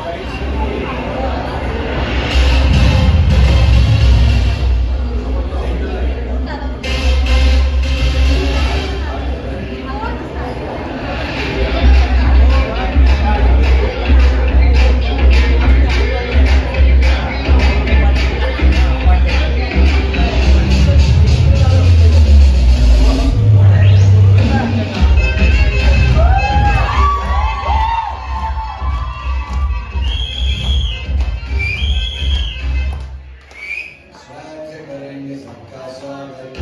right? love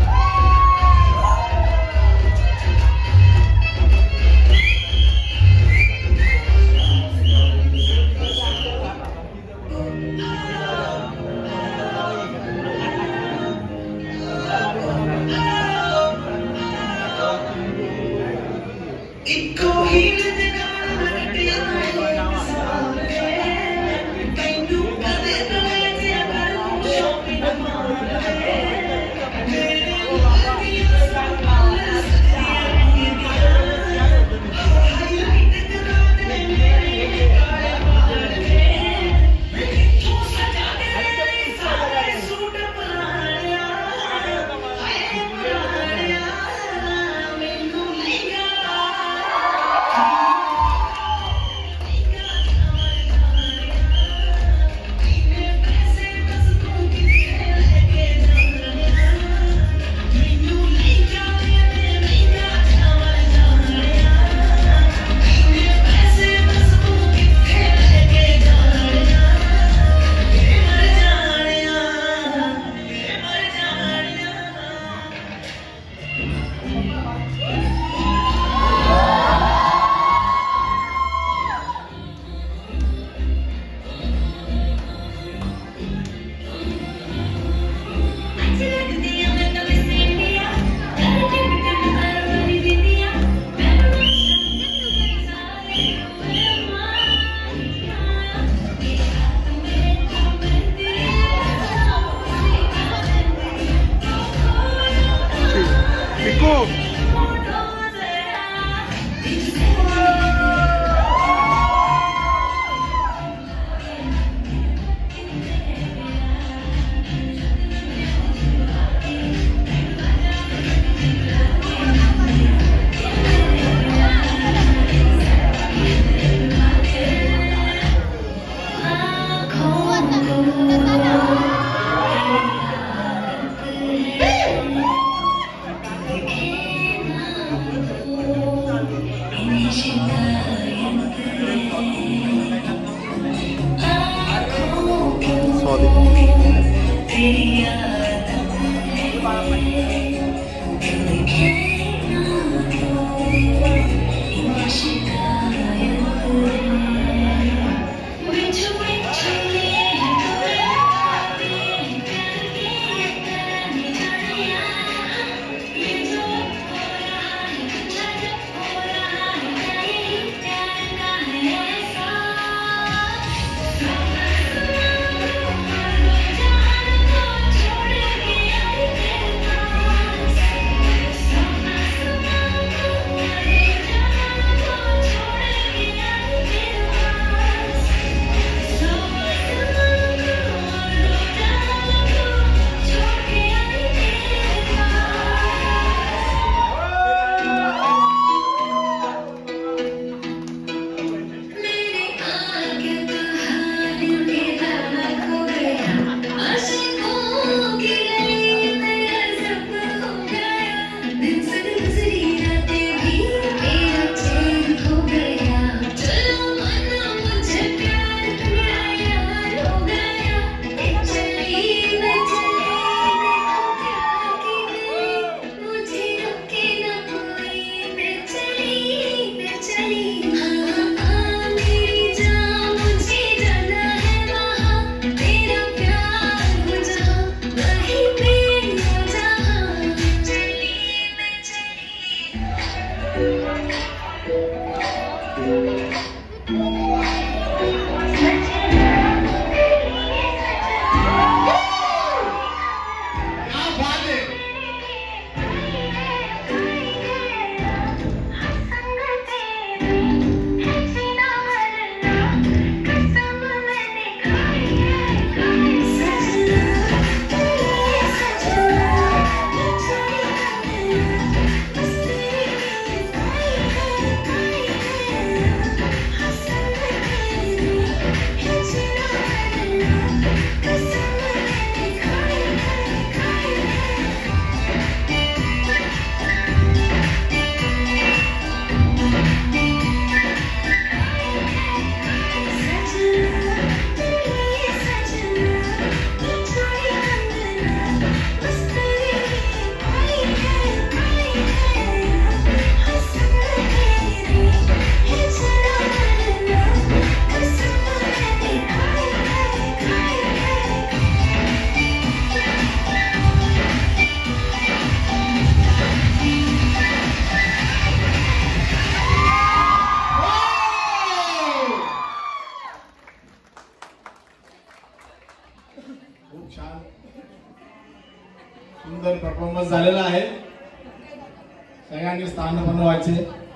Thank you. Thank Thank you. सुंदर performance झालेला आहे. सगळ्यांनी स्थान बनवायचे.